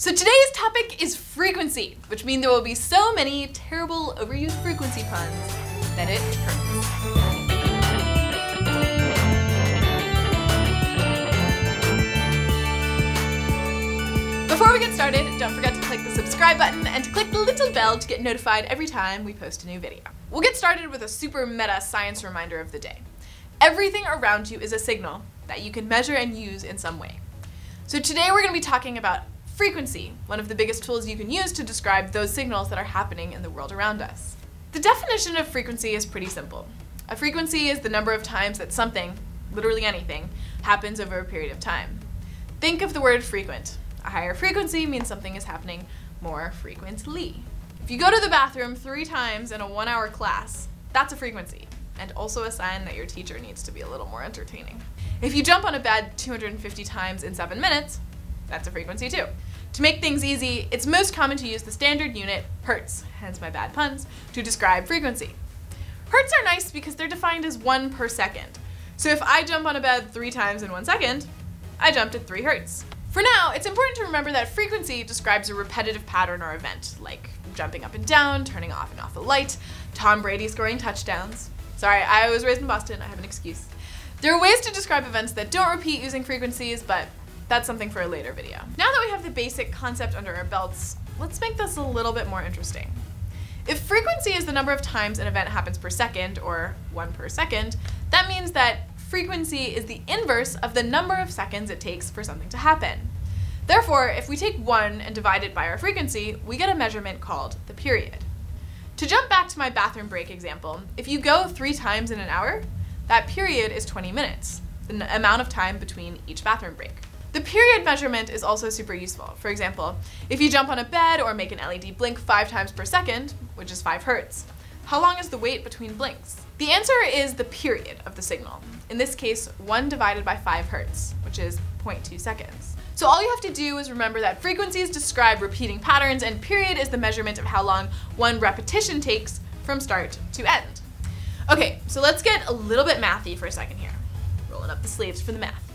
So today's topic is frequency, which means there will be so many terrible overused frequency puns that it hurts. Before we get started, don't forget to click the subscribe button and to click the little bell to get notified every time we post a new video. We'll get started with a super meta science reminder of the day. Everything around you is a signal that you can measure and use in some way. So today we're going to be talking about frequency, one of the biggest tools you can use to describe those signals that are happening in the world around us. The definition of frequency is pretty simple. A frequency is the number of times that something, literally anything, happens over a period of time. Think of the word frequent. A higher frequency means something is happening more frequently. If you go to the bathroom three times in a one hour class, that's a frequency, and also a sign that your teacher needs to be a little more entertaining. If you jump on a bed 250 times in seven minutes, that's a frequency too. To make things easy, it's most common to use the standard unit, hertz, hence my bad puns, to describe frequency. Hertz are nice because they're defined as one per second. So if I jump on a bed three times in one second, I jumped at three hertz. For now, it's important to remember that frequency describes a repetitive pattern or event, like jumping up and down, turning off and off a light, Tom Brady scoring touchdowns. Sorry, I was raised in Boston, I have an excuse. There are ways to describe events that don't repeat using frequencies, but that's something for a later video. Now that we have the basic concept under our belts, let's make this a little bit more interesting. If frequency is the number of times an event happens per second, or one per second, that means that frequency is the inverse of the number of seconds it takes for something to happen. Therefore, if we take 1 and divide it by our frequency, we get a measurement called the period. To jump back to my bathroom break example, if you go three times in an hour, that period is 20 minutes, the amount of time between each bathroom break. The period measurement is also super useful. For example, if you jump on a bed or make an LED blink five times per second, which is 5 hertz, how long is the wait between blinks? The answer is the period of the signal. In this case, 1 divided by 5 hertz, which is 0.2 seconds. So all you have to do is remember that frequencies describe repeating patterns and period is the measurement of how long one repetition takes from start to end. Okay, so let's get a little bit mathy for a second here. Rolling up the sleeves for the math.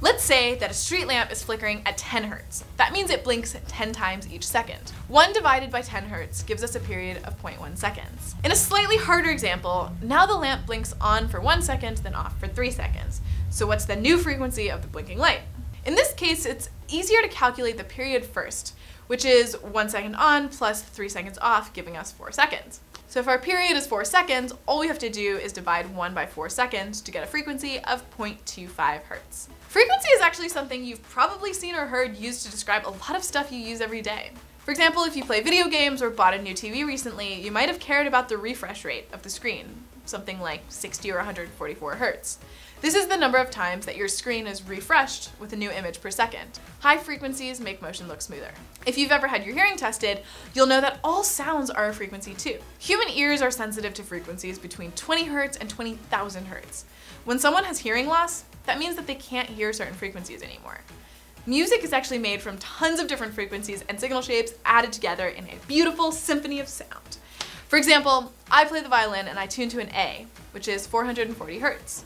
Let's say that a street lamp is flickering at 10 hertz. That means it blinks 10 times each second. 1 divided by 10 hertz gives us a period of 0.1 seconds. In a slightly harder example, now the lamp blinks on for 1 second, then off for 3 seconds. So what's the new frequency of the blinking light? In this case, it's easier to calculate the period first, which is 1 second on plus 3 seconds off, giving us 4 seconds. So if our period is 4 seconds, all we have to do is divide 1 by 4 seconds to get a frequency of 0.25 hertz. Frequency is actually something you've probably seen or heard used to describe a lot of stuff you use every day. For example, if you play video games or bought a new TV recently, you might have cared about the refresh rate of the screen, something like 60 or 144 hertz. This is the number of times that your screen is refreshed with a new image per second. High frequencies make motion look smoother. If you've ever had your hearing tested, you'll know that all sounds are a frequency too. Human ears are sensitive to frequencies between 20 hertz and 20,000 hertz. When someone has hearing loss, that means that they can't hear certain frequencies anymore. Music is actually made from tons of different frequencies and signal shapes added together in a beautiful symphony of sound. For example, I play the violin and I tune to an A, which is 440 hertz.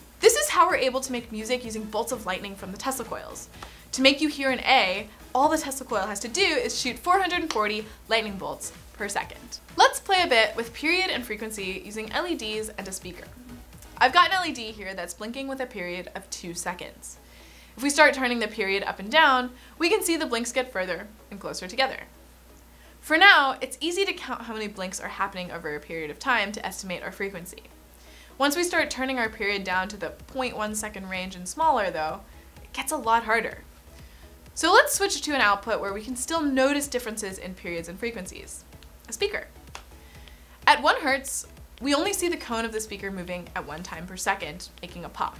How we're able to make music using bolts of lightning from the Tesla coils. To make you hear an A, all the Tesla coil has to do is shoot 440 lightning bolts per second. Let's play a bit with period and frequency using LEDs and a speaker. I've got an LED here that's blinking with a period of 2 seconds. If we start turning the period up and down, we can see the blinks get further and closer together. For now, it's easy to count how many blinks are happening over a period of time to estimate our frequency. Once we start turning our period down to the 0.1 second range and smaller though, it gets a lot harder. So let's switch to an output where we can still notice differences in periods and frequencies. A speaker. At 1 hertz, we only see the cone of the speaker moving at one time per second, making a pop.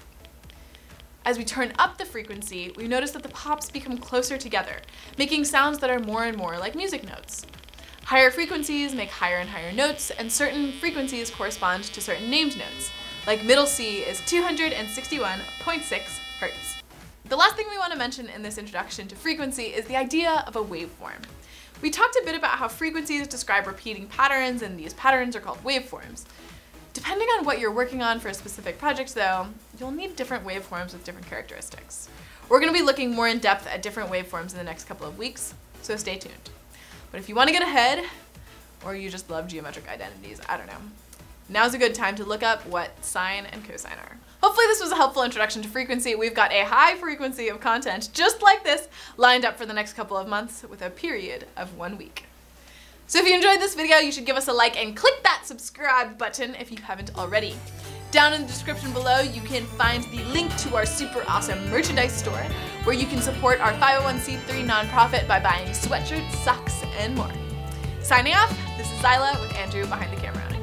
As we turn up the frequency, we notice that the pops become closer together, making sounds that are more and more like music notes. Higher frequencies make higher and higher notes, and certain frequencies correspond to certain named notes, like middle C is 261.6 Hertz. The last thing we want to mention in this introduction to frequency is the idea of a waveform. We talked a bit about how frequencies describe repeating patterns and these patterns are called waveforms. Depending on what you're working on for a specific project though, you'll need different waveforms with different characteristics. We're going to be looking more in depth at different waveforms in the next couple of weeks, so stay tuned. But if you want to get ahead, or you just love geometric identities, I don't know, now's a good time to look up what sine and cosine are. Hopefully this was a helpful introduction to frequency. We've got a high frequency of content just like this lined up for the next couple of months with a period of one week. So if you enjoyed this video, you should give us a like and click that subscribe button if you haven't already. Down in the description below, you can find the link to our super awesome merchandise store, where you can support our 501c3 nonprofit by buying sweatshirts, socks, and more. Signing off, this is Xyla with Andrew behind the camera.